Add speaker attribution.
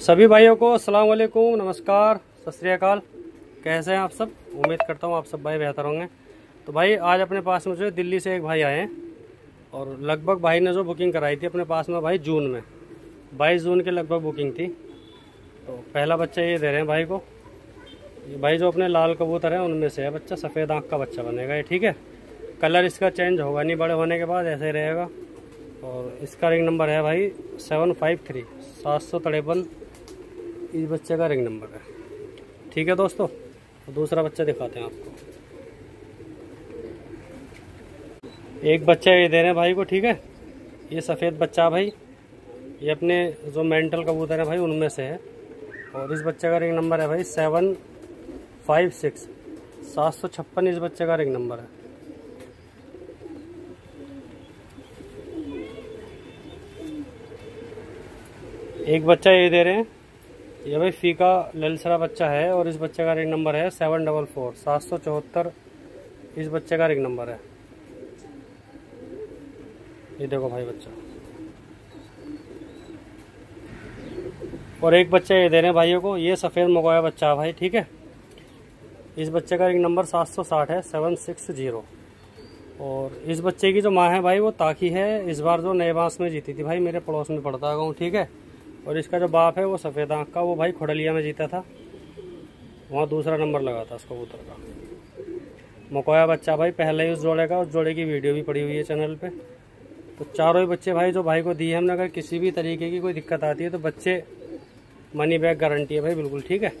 Speaker 1: सभी भाइयों को अस्सलाम वालेकुम, नमस्कार, सत कैसे हैं आप सब? उम्मीद करता हूँ आप सब भाई बेहतर होंगे। तो भाई, आज अपने पास में जो है, दिल्ली से एक भाई आए हैं। और लगभग भाई ने जो बुकिंग कराई थी अपने पास में भाई जून में। बाईस जून के लगभग बुकिंग थी। तो पहला बच्चा ये दे रहे हैं भाई को। ये भाई जो अपने लाल कबूतर हैं, उनमें से है बच्चा, सफ़ेद आँख का बच्चा बनेगा ये, ठीक है? कलर इसका चेंज होगा नहीं, बड़े होने के बाद ऐसे ही रहेगा। और इसका रिंग नंबर है भाई सेवन फाइव थ्री सात सौ तिरपन इस बच्चे का रिंग नंबर है। ठीक है दोस्तों? दूसरा बच्चा दिखाते हैं आपको। एक बच्चा ये दे रहे हैं भाई को, ठीक है? ये सफ़ेद बच्चा भाई। ये अपने जो मेंटल कबूतर है भाई, उनमें से है। और इस बच्चे का रिंग नंबर है भाई सेवन फाइव सिक्स। सात सौ छप्पन इस बच्चे का रिंग नंबर है। एक बच्चा ये दे रहे हैं। ये भाई फीका ललसरा बच्चा है और इस बच्चे का रिंग नंबर है सेवन डबल फोर सात सौ चौहत्तर। इस बच्चे का रिंग नंबर है। ये देखो भाई बच्चा। और एक बच्चा ये दे रहे हैं भाइयों को, ये सफ़ेद मगोया बच्चा भाई, ठीक है? इस बच्चे का रिंग नंबर सात सौ साठ है सेवन सिक्स ज़ीरो और इस बच्चे की जो माँ है भाई, वो ताकि है। इस बार जो नए बाँस में जीती थी भाई, मेरे पड़ोस में पड़ता हूँ ठीक है? और इसका जो बाप है वो सफ़ेद आँख का, वो भाई खुडलिया में जीता था। वहाँ दूसरा नंबर लगा था उस कबूतर का। मकोया बच्चा भाई पहले ही उस जोड़े का, उस जोड़े की वीडियो भी पड़ी हुई है चैनल पे। तो चारों ही बच्चे भाई, जो भाई को दिए हमने, अगर किसी भी तरीके की कोई दिक्कत आती है तो बच्चे मनी बैग गारंटी है भाई, बिल्कुल ठीक है।